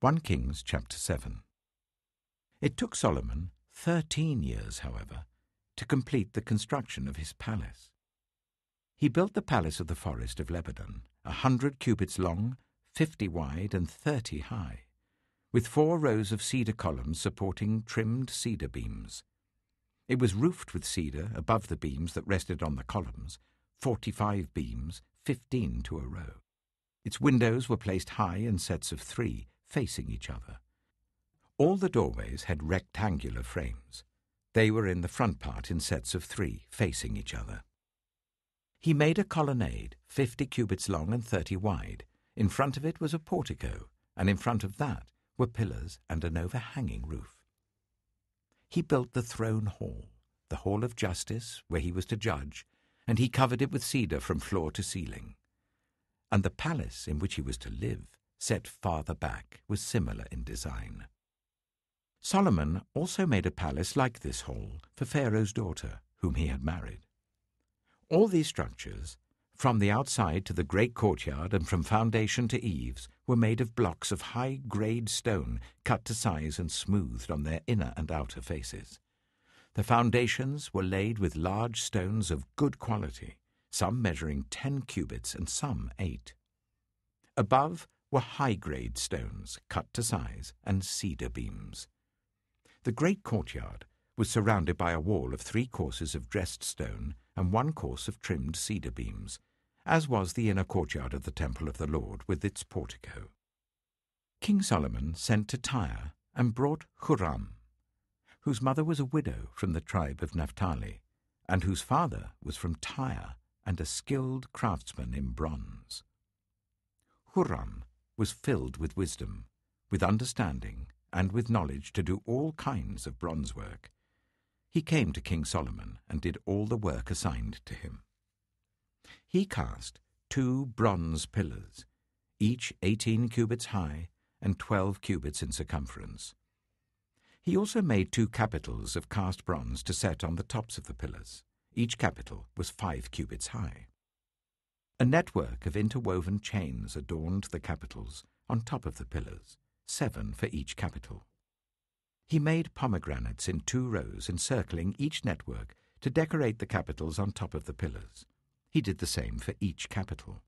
1 Kings chapter 7. It took Solomon thirteen years, however, to complete the construction of his palace. He built the palace of the forest of Lebanon, a hundred cubits long, fifty wide, and thirty high, with four rows of cedar columns supporting trimmed cedar beams. It was roofed with cedar above the beams that rested on the columns, forty-five beams, fifteen to a row. Its windows were placed high in sets of three, facing each other. All the doorways had rectangular frames. They were in the front part in sets of three, facing each other. He made a colonnade, fifty cubits long and thirty wide. In front of it was a portico, and in front of that were pillars and an overhanging roof. He built the throne hall, the hall of justice, where he was to judge, and he covered it with cedar from floor to ceiling. And the palace in which he was to live set farther back, was similar in design. Solomon also made a palace like this hall for Pharaoh's daughter, whom he had married. All these structures, from the outside to the great courtyard and from foundation to eaves, were made of blocks of high grade stone cut to size and smoothed on their inner and outer faces. The foundations were laid with large stones of good quality, some measuring ten cubits and some eight. Above were high-grade stones cut to size and cedar beams. The great courtyard was surrounded by a wall of three courses of dressed stone and one course of trimmed cedar beams, as was the inner courtyard of the temple of the Lord with its portico. King Solomon sent to Tyre and brought Huram, whose mother was a widow from the tribe of Naphtali, and whose father was from Tyre and a skilled craftsman in bronze. Huram was filled with wisdom, with understanding, and with knowledge to do all kinds of bronze work. He came to King Solomon and did all the work assigned to him. He cast two bronze pillars, each eighteen cubits high and twelve cubits in circumference. He also made two capitals of cast bronze to set on the tops of the pillars. Each capital was five cubits high. A network of interwoven chains adorned the capitals on top of the pillars, seven for each capital. He made pomegranates in two rows encircling each network to decorate the capitals on top of the pillars. He did the same for each capital.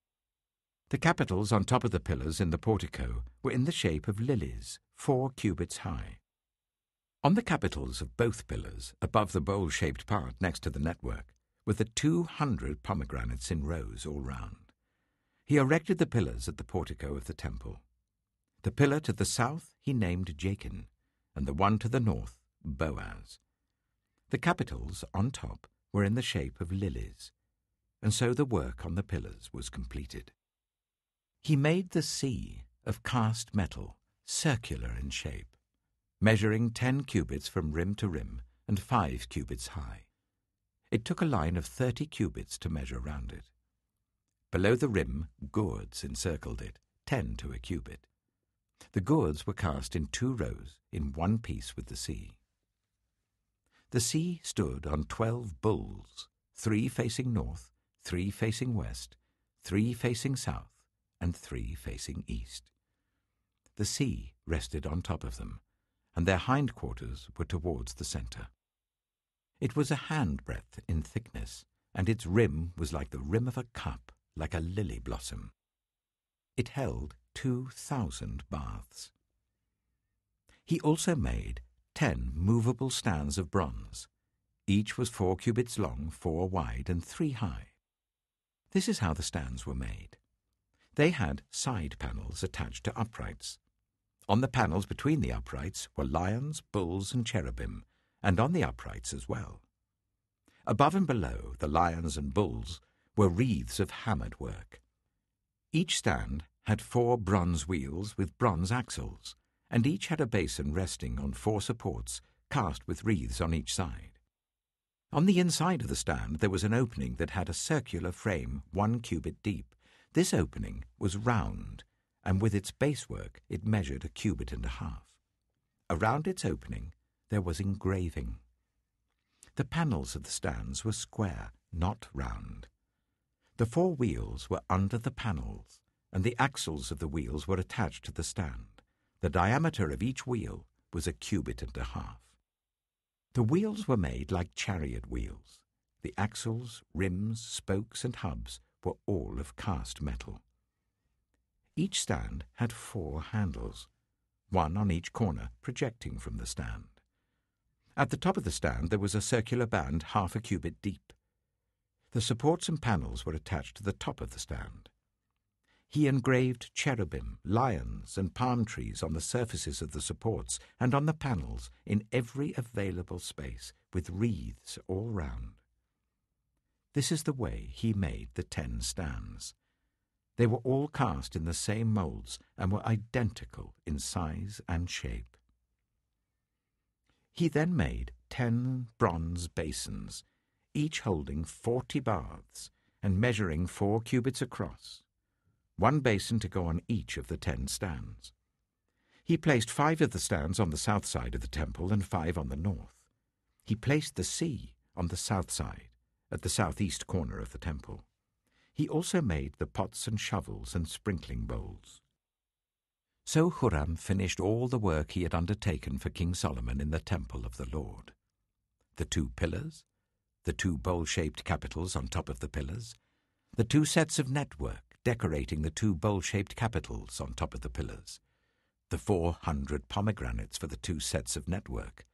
The capitals on top of the pillars in the portico were in the shape of lilies, four cubits high. On the capitals of both pillars, above the bowl-shaped part next to the network, with the two hundred pomegranates in rows all round. He erected the pillars at the portico of the temple. The pillar to the south he named Jachin, and the one to the north Boaz. The capitals on top were in the shape of lilies, and so the work on the pillars was completed. He made the sea of cast metal, circular in shape, measuring ten cubits from rim to rim and five cubits high. It took a line of thirty cubits to measure round it. Below the rim, gourds encircled it, ten to a cubit. The gourds were cast in two rows, in one piece with the sea. The sea stood on twelve bulls, three facing north, three facing west, three facing south, and three facing east. The sea rested on top of them, and their hindquarters were towards the centre. It was a handbreadth in thickness, and its rim was like the rim of a cup, like a lily blossom. It held two thousand baths. He also made ten movable stands of bronze. Each was four cubits long, four wide, and three high. This is how the stands were made. They had side panels attached to uprights. On the panels between the uprights were lions, bulls, and cherubim, and on the uprights as well. Above and below the lions and bulls were wreaths of hammered work. Each stand had four bronze wheels with bronze axles, and each had a basin resting on four supports cast with wreaths on each side. On the inside of the stand there was an opening that had a circular frame one cubit deep. This opening was round, and with its base work it measured a cubit and a half. Around its opening there was engraving. The panels of the stands were square, not round. The four wheels were under the panels, and the axles of the wheels were attached to the stand. The diameter of each wheel was a cubit and a half. The wheels were made like chariot wheels. The axles, rims, spokes, and hubs were all of cast metal. Each stand had four handles, one on each corner projecting from the stand. At the top of the stand there was a circular band half a cubit deep. The supports and panels were attached to the top of the stand. He engraved cherubim, lions, and palm trees on the surfaces of the supports and on the panels in every available space, with wreaths all round. This is the way he made the ten stands. They were all cast in the same moulds and were identical in size and shape. He then made ten bronze basins, each holding forty baths and measuring four cubits across one basin to go on each of the ten stands. He placed five of the stands on the south side of the temple and five on the north. He placed the sea on the south side, at the southeast corner of the temple. He also made the pots and shovels and sprinkling bowls. So Huram finished all the work he had undertaken for King Solomon in the temple of the Lord. The two pillars, the two bowl-shaped capitals on top of the pillars, the two sets of network, decorating the two bowl-shaped capitals on top of the pillars, the four hundred pomegranates for the two sets of network,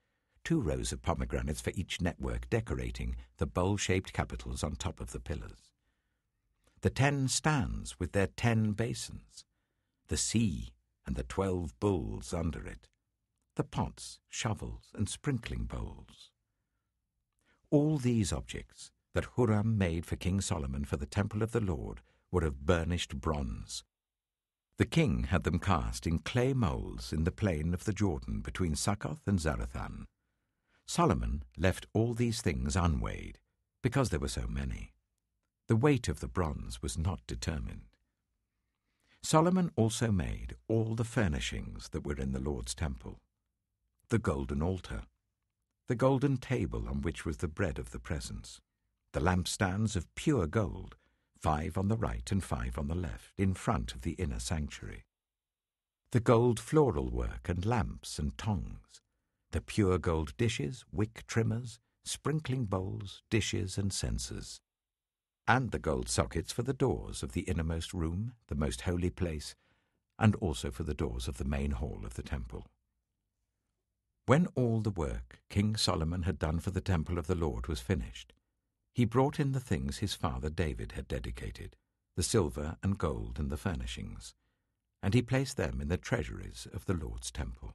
two rows of pomegranates for each network decorating the bowl-shaped capitals on top of the pillars, the ten stands with their ten basins, the sea and the twelve bulls under it, the pots, shovels, and sprinkling bowls. All these objects that Huram made for King Solomon for the temple of the Lord were of burnished bronze. The king had them cast in clay moulds in the plain of the Jordan between Succoth and Zarethan. Solomon left all these things unweighed, because there were so many. The weight of the bronze was not determined. Solomon also made all the furnishings that were in the Lord's temple the golden altar, the golden table on which was the bread of the presence, the lampstands of pure gold, five on the right and five on the left, in front of the inner sanctuary. The gold floral work and lamps and tongs, the pure gold dishes, wick trimmers, sprinkling bowls, dishes, and censers, and the gold sockets for the doors of the innermost room, the most holy place, and also for the doors of the main hall of the temple. When all the work King Solomon had done for the temple of the Lord was finished, he brought in the things his father David had dedicated, the silver and gold and the furnishings, and he placed them in the treasuries of the Lord's temple.